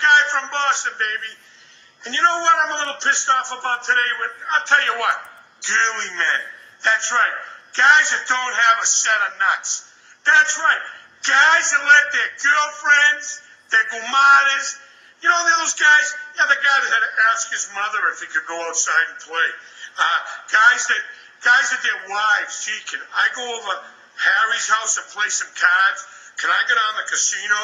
guy from Boston, baby. And you know what I'm a little pissed off about today? With I'll tell you what, girly men. That's right. Guys that don't have a set of nuts. That's right. Guys that let their girlfriends, their gumadas, you know, those guys, yeah, the guy that had to ask his mother if he could go outside and play. Uh, guys that, guys that their wives, gee, can I go over Harry's house and play some cards? Can I get on the casino?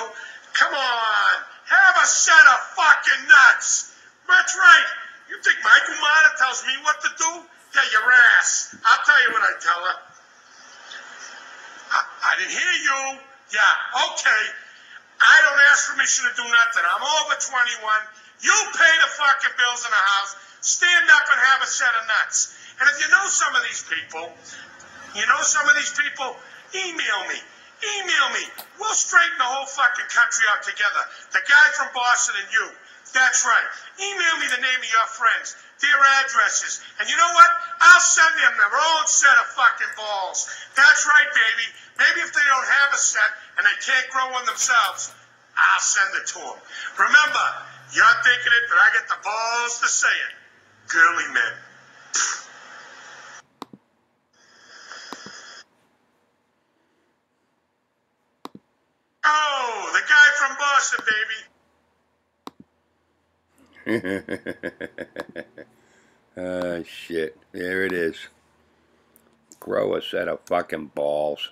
Come on, have a set of fucking nuts. That's right. You think my gumada tells me what to do? Yeah, your ass. I'll tell you what I tell her. I, I didn't hear you. Yeah, okay. I don't ask permission to do nothing. I'm over 21. You pay the fucking bills in the house. Stand up and have a set of nuts. And if you know some of these people, you know some of these people, email me. Email me. We'll straighten the whole fucking country out together. The guy from Boston and you. That's right. Email me the name of your friends, their addresses. And you know what? I'll send them their own set of fucking balls. That's right, baby. Maybe if they don't have a set and they can't grow one themselves, I'll send it to them. Remember, you're thinking it, but I get the balls to say it. Girly men. Oh, the guy Boston, baby. Ah, shit. There it is. Grow a set of fucking balls.